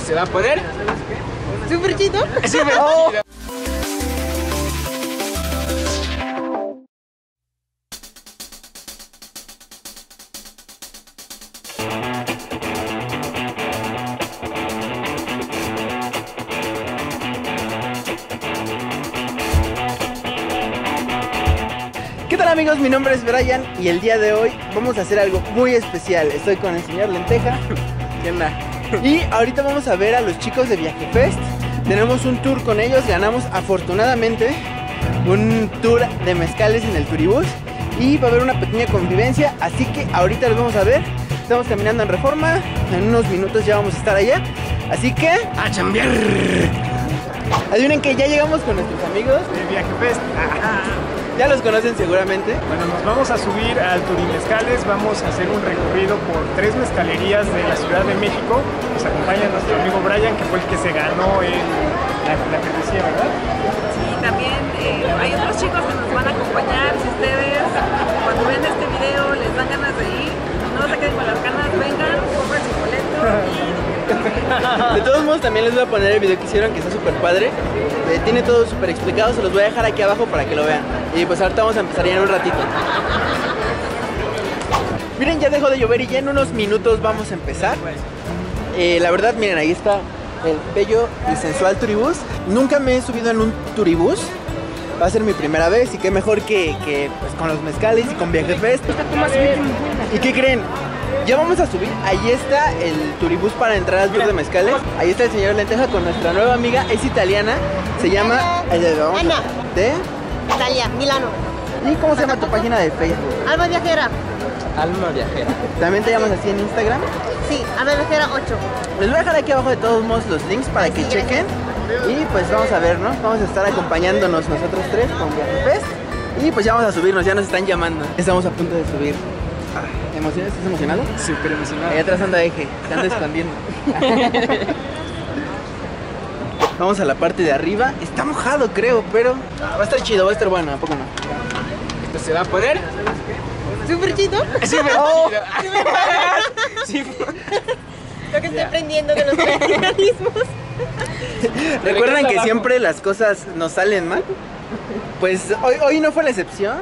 ¿Se va a poder? ¿Súper chido? Súper Oh. chido. ¿Qué tal amigos? Mi nombre es Brian y el día de hoy vamos a hacer algo muy especial. Estoy con el señor Lenteja. ¿Qué onda? Y ahorita vamos a ver a los chicos de Viaje Fest. Tenemos un tour con ellos, ganamos afortunadamente un tour de mezcales en el Turibús y va a haber una pequeña convivencia, así que ahorita los vamos a ver. Estamos caminando en Reforma, en unos minutos ya vamos a estar allá. Así que ¡A chambear! adivinen que ya llegamos con nuestros amigos, de Viaje Fest. Ya los conocen seguramente. Bueno, nos vamos a subir al Turimezcales, vamos a hacer un recorrido por tres mezcalerías de la Ciudad de México. Nos acompaña nuestro amigo Brian, que fue el que se ganó el, la, la cortesía, ¿verdad? Sí, también eh, hay otros chicos que nos van a acompañar. Si ustedes cuando ven este video les dan ganas de ir, no se queden con las ganas, vengan, compren su boleto y De todos modos también les voy a poner el video que hicieron que está súper padre. Eh, tiene todo súper explicado, se los voy a dejar aquí abajo para que lo vean. Y pues ahorita vamos a empezar ya en un ratito. Miren, ya dejó de llover y ya en unos minutos vamos a empezar. Eh, la verdad, miren, ahí está el bello y sensual turibús. Nunca me he subido en un turibús. Va a ser mi primera vez y qué mejor que, que, pues, con los mezcales y con Viaje Fest. ¿Y qué creen? Ya vamos a subir. Ahí está el turibús para entrar al tour de mezcales. Ahí está el señor Lenteja con nuestra nueva amiga. Es italiana. Se llama. Ana. ¿De? Italia, Milano. ¿Y cómo se llama tu página de Facebook? Alma Viajera. Alma viajera. ¿También te llamas así en Instagram? Sí, Alma Viajera 8. Les voy a dejar aquí abajo de todos modos los links para que Sí, chequen. Y pues vamos a ver, ¿no? Vamos a estar acompañándonos nosotros tres con Viaje. Y pues ya vamos a subirnos, ya nos están llamando. Estamos a punto de subir. Ah, ¿Emocionado? ¿Estás emocionado? Súper emocionado. Ahí atrás anda Eje, se anda escondiendo. Vamos a la parte de arriba. Está mojado, creo, pero ah, va a estar chido, va a estar bueno, ¿a poco no? ¿Se va a poder? súper chido. Súper Oh. chido. Sí. Creo que estoy aprendiendo de los regionalismos. ¿Recuerdan que siempre las cosas nos salen mal? Pues hoy, hoy no fue la excepción.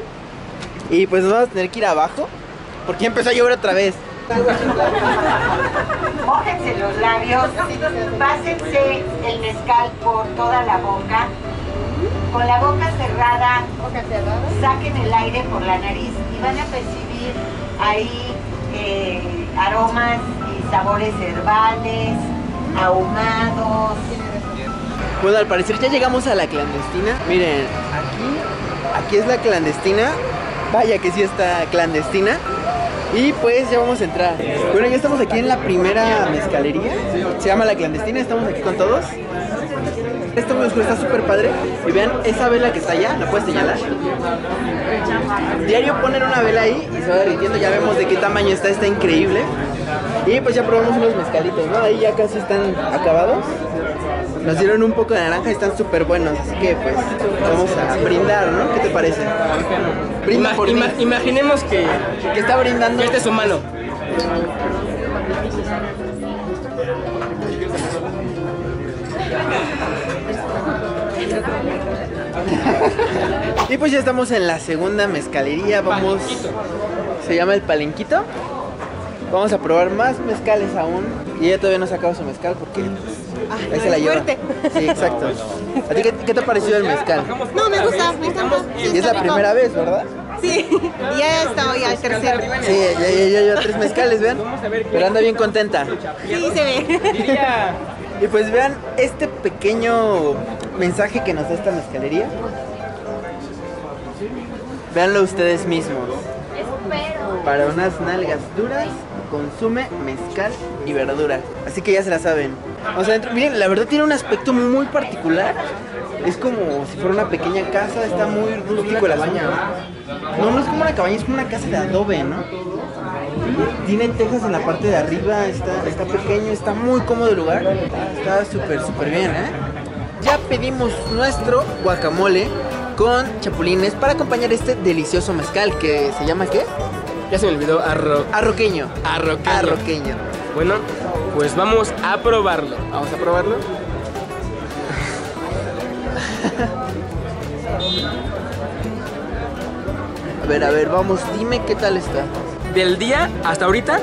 Y pues nos vamos a tener que ir abajo. Porque ya empezó a llover otra vez. Mójense los labios, pásense el mezcal por toda la boca. Con la boca cerrada, saquen el aire por la nariz y van a percibir ahí eh, aromas y sabores herbales, ahumados. Bueno, al parecer ya llegamos a la clandestina. Miren, aquí, aquí es la clandestina. Vaya que sí está clandestina. Y pues ya vamos a entrar. Bueno, ya estamos aquí en la primera mezcalería. Se llama La Clandestina, estamos aquí con todos. Este muy oscuro está súper padre. Y vean esa vela que está allá, ¿la puedes señalar? Diario ponen una vela ahí y se va derritiendo. Ya vemos de qué tamaño está, está increíble. Y pues ya probamos unos mezcalitos, ¿no? Ahí ya casi están acabados. Nos dieron un poco de naranja y están súper buenos. Así que pues vamos a brindar, ¿no? ¿Qué te parece? Brinda Ima- por mí. ima- imaginemos que, Que está brindando. que este es humano. Y pues ya estamos en la segunda mezcalería. Vamos. Se llama el palenquito. Vamos a probar más mezcales aún. Y ella todavía no ha sacado su mezcal porque pues, ahí se la lleva. fuerte. Sí, exacto. ¿A ti qué, qué te ha parecido el mezcal? No, me gusta, me encanta. Sí, Y es la rico. primera vez, ¿verdad? Sí, y ya está hoy al tercero. Sí, ya, ya, ya lleva tres mezcales, vean. Pero anda bien contenta. Sí, se ve. Y pues vean este pequeño mensaje que nos da esta mezcalería. Véanlo ustedes mismos. Para unas nalgas duras, consume mezcal y verduras. Así que ya se la saben. Vamos adentro. Miren, la verdad tiene un aspecto muy particular. Es como si fuera una pequeña casa, está muy rústico el asunto. No, no es como una cabaña, es como una casa de adobe, ¿no? Tiene tejas en la parte de arriba, está, está pequeño, está muy cómodo el lugar. Está súper, súper bien, ¿eh? Ya pedimos nuestro guacamole con chapulines para acompañar este delicioso mezcal que se llama ¿qué? Ya se me olvidó arro... Arroqueño. arroqueño. Arroqueño. Bueno, pues vamos a probarlo. Vamos a probarlo. A ver, a ver, vamos, dime qué tal está. Del día hasta ahorita,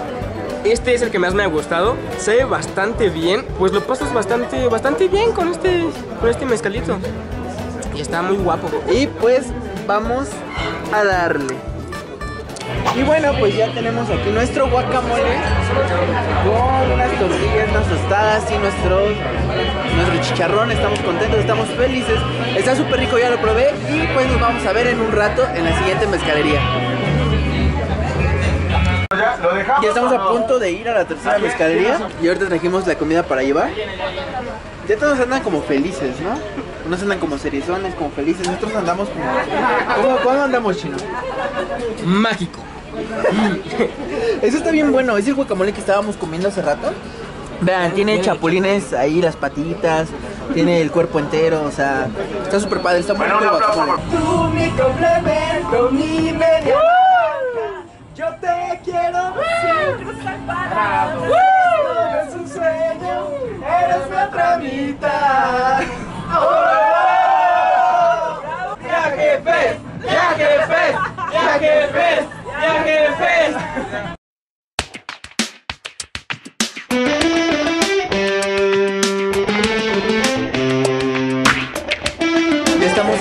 este es el que más me ha gustado. Se ve bastante bien, pues lo pasas bastante, bastante bien con este, con este mezcalito. Y está muy guapo. Y pues vamos a darle. Y bueno, pues ya tenemos aquí nuestro guacamole con unas tortillas, unas tostadas y nuestro, nuestro chicharrón. Estamos contentos, estamos felices. Está súper rico, ya lo probé. Y pues nos vamos a ver en un rato en la siguiente mezcalería. Ya estamos a punto de ir a la tercera mezcalería y ahorita trajimos la comida para llevar. Ya todos andan como felices, ¿no? Unos andan como serizones, como felices. Nosotros andamos como... ¿Cómo, cómo andamos, chino? Mágico. Eso está bien bueno. Es el guacamole que estábamos comiendo hace rato. Vean, tiene chapulines ahí, las patitas, tiene el cuerpo entero, o sea, está súper padre, está muy rico el guacamole. Tú mi complemento, mi media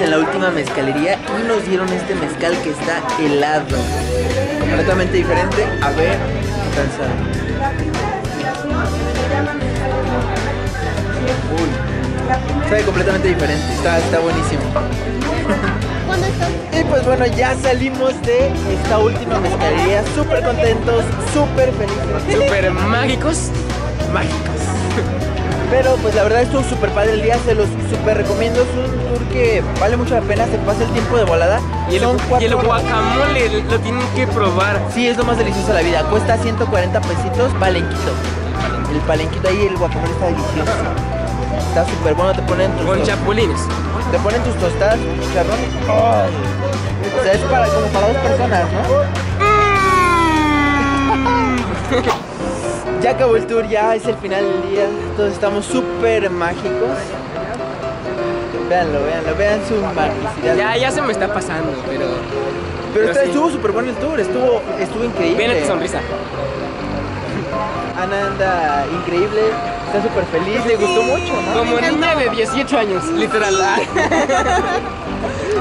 En la última mezcalería y nos dieron este mezcal que está helado. Completamente diferente. A ver, ¿qué tal sabe? Uy, sabe completamente diferente. Está, está buenísimo. Y pues bueno, ya salimos de esta última mezcalería. Súper contentos, súper felices. Súper mágicos. mágicos. Pero pues la verdad estuvo súper padre el día, se los súper recomiendo. Es un tour que vale mucho la pena, se pasa el tiempo de volada. Y el, Son y cuatro el horas. guacamole lo tienen que probar. Sí, es lo más delicioso de la vida. Cuesta 140 pesitos, palenquito. El palenquito ahí, el guacamole está delicioso. Está súper bueno, te ponen tus, Con chapulines. te ponen tus tostadas, tus. O sea, es para, como para dos personas, ¿no? Ya acabó el tour, ya es el final del día. Todos estamos súper mágicos. Véanlo, véanlo, vean su magicidad. Ya, ya se me está pasando, pero. Pero está- sí. estuvo súper bueno el tour, estuvo, estuvo increíble. Ven esta sonrisa. Ana anda increíble, está súper feliz, le gustó mucho, ¿no? Como niña de 18 años, literal.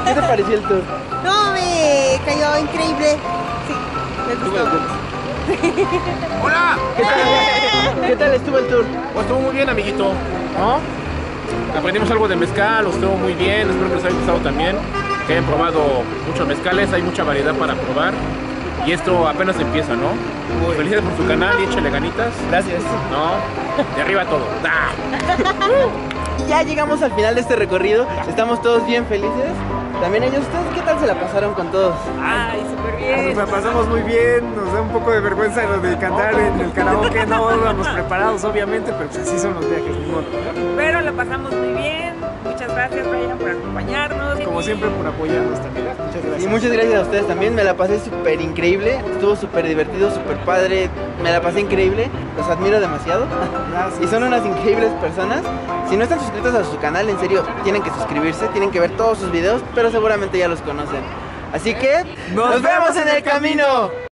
¿Qué te pareció el tour? No, me cayó increíble. Sí, me gustó. ¡Hola! ¿Qué tal, ¿Qué tal estuvo el tour? Pues estuvo muy bien, amiguito. ¿No? Aprendimos algo de mezcal, estuvo muy bien. Espero que les haya gustado también. Que hayan probado muchos mezcales, hay mucha variedad para probar. Y esto apenas empieza, ¿no? Felicidades por su canal y échale ganitas. Gracias. ¿No? De arriba todo. ¡Ah! Y ya llegamos al final de este recorrido, estamos todos bien felices. También ellos, ¿ustedes qué tal se la pasaron con todos? Ay, súper Nos bien. la pasamos muy bien, nos da un poco de vergüenza lo de cantar en el karaoke, no íbamos preparados obviamente, pero pues así son los viajes, ni modo. Pero lo pasamos muy bien. Muchas gracias, Brian, por acompañarnos. Como siempre por apoyarnos también. Muchas gracias. Y muchas gracias a ustedes también, me la pasé súper increíble, estuvo súper divertido, súper padre, me la pasé increíble, los admiro demasiado. Gracias. Y son unas increíbles personas. Si no están suscritos a su canal, en serio, tienen que suscribirse, tienen que ver todos sus videos, pero seguramente ya los conocen. Así que, nos, vemos en el camino.